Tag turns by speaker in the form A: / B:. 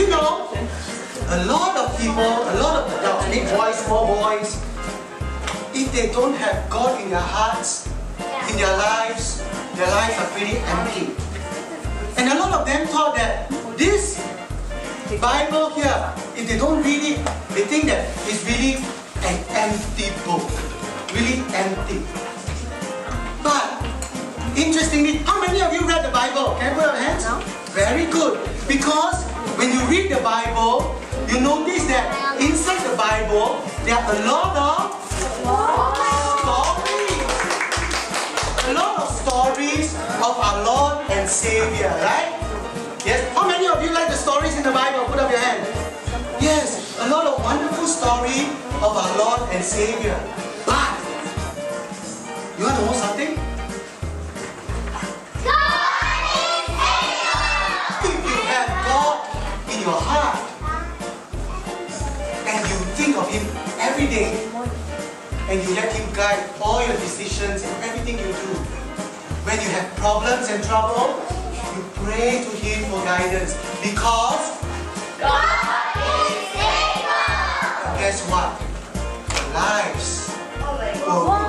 A: You know, a lot of people, a lot of adults, big boys, small boys, if they don't have God in their hearts, in their lives, their lives are pretty empty. And a lot of them thought that this Bible here, if they don't read it, they think that it's really an empty book. Really empty. But, interestingly, how many of you read the Bible? Can I put your hands? No. Very good. Because when you read the Bible, you notice that inside the Bible, there are a lot of stories. A lot of stories of our Lord and Savior, right? Yes. How many of you like the stories in the Bible? Put up your hand. Yes, a lot of wonderful story of our Lord and Savior. But you want to know think of Him every day and you let Him guide all your decisions and everything you do, when you have problems and trouble, you pray to Him for guidance because
B: God is able.
A: And guess what? Your lives oh